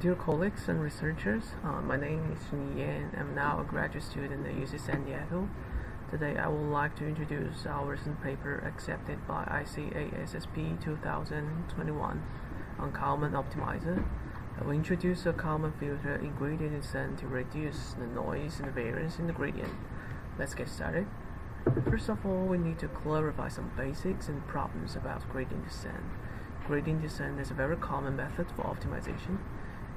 Dear colleagues and researchers, uh, my name is Xingyi Yang. I'm now a graduate student at UC San Diego. Today I would like to introduce our recent paper accepted by ICASSP 2021 on Kalman Optimizer. We introduce a Kalman filter in gradient descent to reduce the noise and variance in the gradient. Let's get started. First of all, we need to clarify some basics and problems about gradient descent. Gradient descent is a very common method for optimization.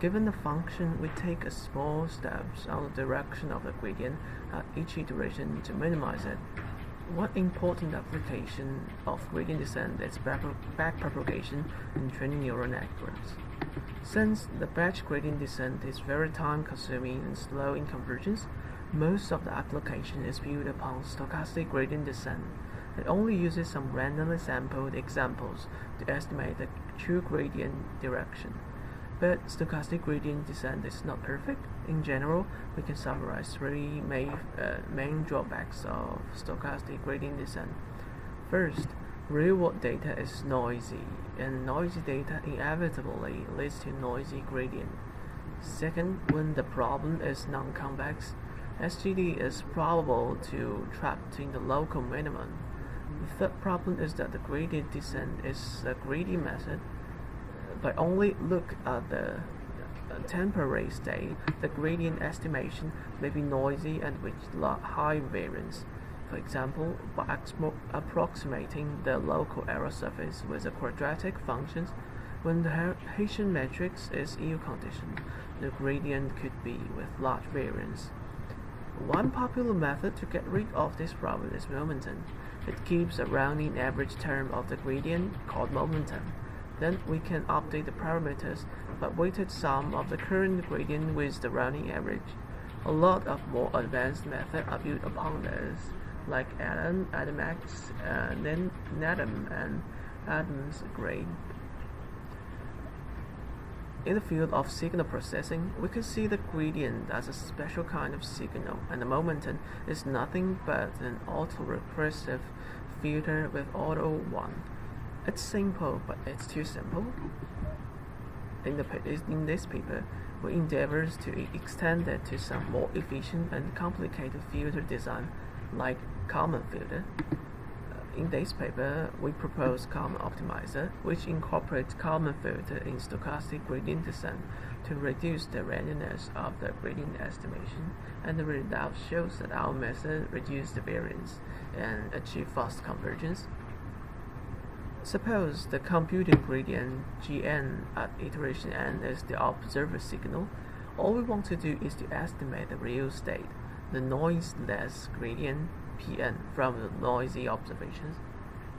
Given the function, we take a small steps on the direction of the gradient at each iteration to minimize it. One important application of gradient descent is backpropagation in training neural networks. Since the batch gradient descent is very time consuming and slow in convergence, most of the application is built upon stochastic gradient descent. It only uses some randomly sampled examples to estimate the true gradient direction. But stochastic gradient descent is not perfect. In general, we can summarize three main, uh, main drawbacks of stochastic gradient descent. First, real-world data is noisy, and noisy data inevitably leads to noisy gradient. Second, when the problem is non-convex, SGD is probable to trapped in the local minimum. The third problem is that the gradient descent is a greedy method but only look at the uh, temporary state, the gradient estimation may be noisy and with high variance. For example, by approximating the local error surface with a quadratic function, when the Hessian matrix is ill-conditioned, the gradient could be with large variance. One popular method to get rid of this problem is momentum. It keeps a rounding average term of the gradient called momentum. Then we can update the parameters by weighted sum of the current gradient with the rounding average. A lot of more advanced methods are built upon this, like Adam, Adamax, uh, then Nadam, and Adams grade. In the field of signal processing, we can see the gradient as a special kind of signal, and the momentum is nothing but an autoregressive filter with auto 1. It's simple, but it's too simple. In, the, in this paper, we endeavor to extend it to some more efficient and complicated filter design, like Kalman filter. Uh, in this paper, we propose Kalman Optimizer, which incorporates Kalman filter in stochastic gradient descent to reduce the randomness of the gradient estimation, and the result shows that our method reduces the variance and achieve fast convergence. Suppose the computed gradient Gn at iteration n is the observer signal. All we want to do is to estimate the real state, the noiseless gradient Pn from the noisy observations.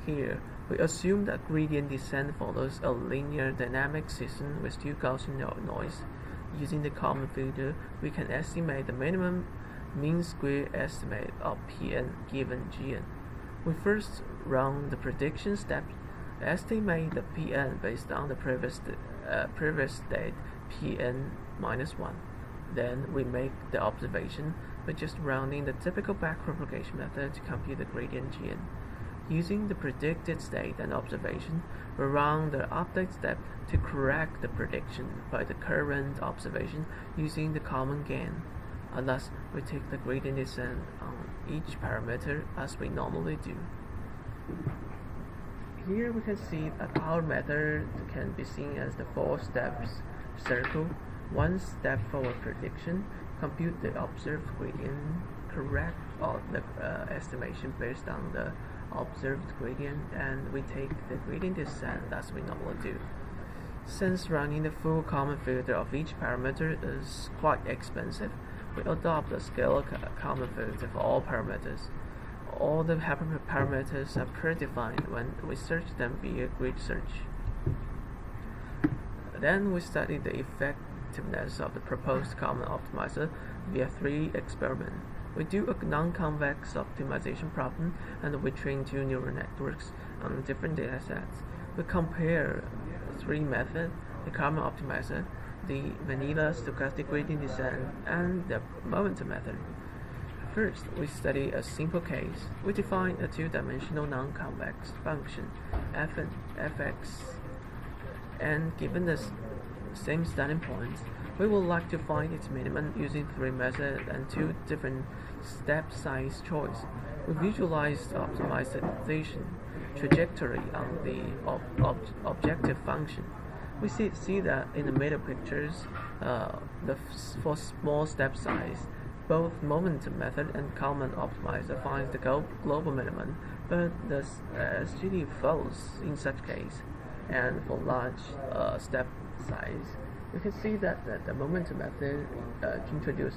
Here, we assume that gradient descent follows a linear dynamic system with two Gaussian noise. Using the Kalman filter, we can estimate the minimum mean square estimate of Pn given Gn. We first run the prediction step Estimate the Pn based on the previous, uh, previous state Pn minus 1. Then we make the observation by just rounding the typical backpropagation method to compute the gradient Gn. Using the predicted state and observation, we run the update step to correct the prediction by the current observation using the Kalman gain. Thus, we take the gradient descent on each parameter as we normally do. Here we can see that our method can be seen as the four steps circle. One step forward prediction, compute the observed gradient, correct all the uh, estimation based on the observed gradient, and we take the gradient descent as we normally do. Since running the full Kalman filter of each parameter is quite expensive, we adopt a scalar Kalman filter for all parameters all the parameters are predefined when we search them via grid search. Then we study the effectiveness of the proposed Kalman optimizer via three experiments. We do a non-convex optimization problem and we train two neural networks on different datasets. We compare three methods, the Kalman optimizer, the vanilla stochastic gradient descent, and the momentum method. First, we study a simple case. We define a two-dimensional non-convex function f and fx, and given the same starting point, we would like to find its minimum using three methods and two different step size choice. We visualize the optimization trajectory on the ob ob objective function. We see, see that in the middle pictures, uh, the for small step size, both momentum method and Kalman optimizer finds the global minimum, but the uh, SGD fails in such case. And for large uh, step size, we can see that, that the momentum method uh,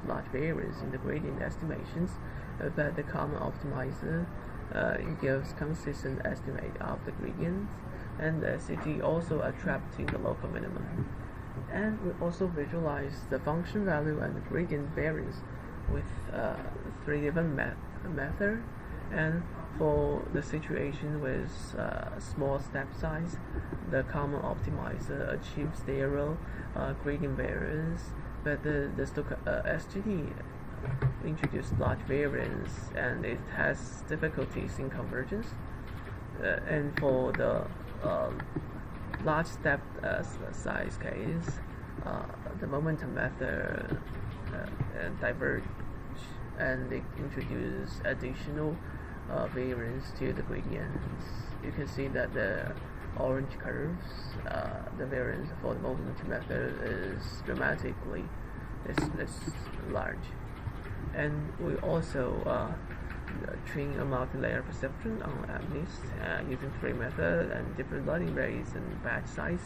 large variance in the gradient estimations, uh, but the Kalman optimizer uh, gives consistent estimate of the gradients, and the SGD also attracting the local minimum. And we also visualize the function value and the gradient variance with uh, three different me methods and for the situation with uh, small step size, the Kalman optimizer achieves zero uh, gradient variance, but the, the uh, SGD introduced large variance and it has difficulties in convergence. Uh, and for the um, large step uh, size case, uh, the momentum method diverge and they introduce additional uh, variance to the gradients. You can see that the orange curves, uh, the variance for the momentum method is dramatically it's, it's large. And we also uh, train a multi-layer perceptron on MNIST uh, using three methods and different learning rates and batch size.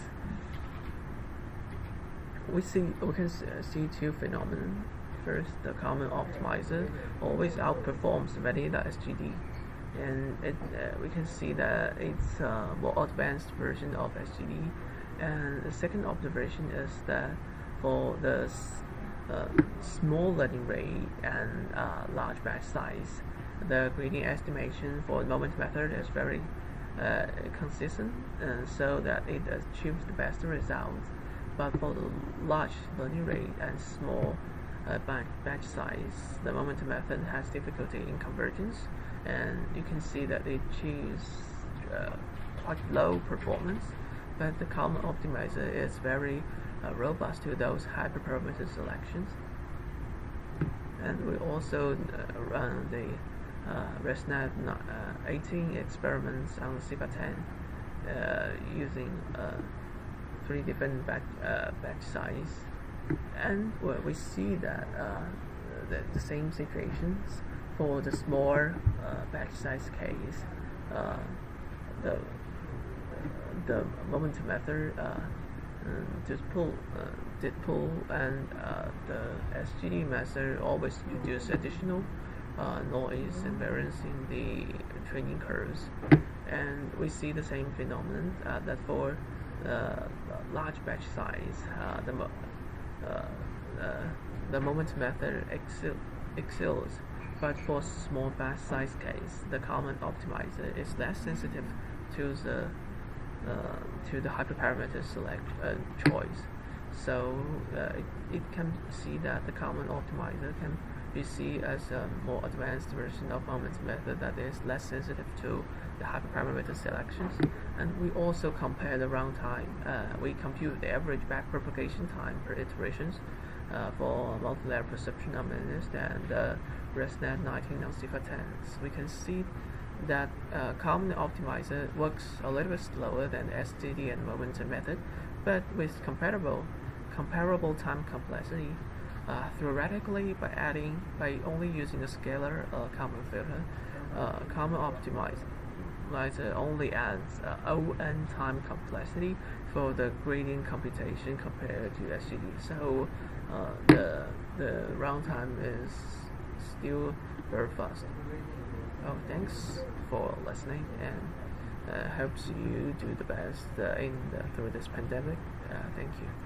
We see we can see two phenomena. First, the Kalman optimizer always outperforms vanilla SGD and it, uh, we can see that it's a more advanced version of SGD. And the second observation is that for the uh, small learning rate and uh, large batch size, the gradient estimation for the moment method is very uh, consistent, and so that it achieves the best results. But for the large learning rate and small uh, batch size, the momentum method has difficulty in convergence and you can see that it achieves uh, quite low performance but the Kalman optimizer is very uh, robust to those hyperparameter selections. And we also uh, run the uh, ResNet uh, 18 experiments on CIFAR 10 uh, using three different batch, uh, batch size and well, we see that uh, the, the same situations for the small uh, batch size case, uh, the the momentum method uh, mm, just pull uh, did pull and the SGD method always introduce additional noise and variance in the training curves, and we see the same phenomenon that for large batch size, the uh, the moment method excel, excels but for small batch size case, the Kalman optimizer is less sensitive to the uh, to the hyperparameter select uh, choice. So uh, it, it can see that the Kalman optimizer can be seen as a more advanced version of moment method that is less sensitive to the hyperparameter selections. And we also compare the runtime. Uh, we compute the average backpropagation time per iterations uh, for multi-layer perceptron MNIST and uh, ResNet 19 on CIFAR 10. We can see that uh, Kalman optimizer works a little bit slower than SGD and momentum method, but with comparable comparable time complexity. Uh, theoretically, by adding by only using a scalar uh, Kalman filter, uh, Kalman optimizer only adds uh, ON time complexity for the gradient computation compared to SGD. So uh, the the runtime is still very fast. Oh, thanks for listening and uh, hopes you do the best uh, in the, through this pandemic. Thank you.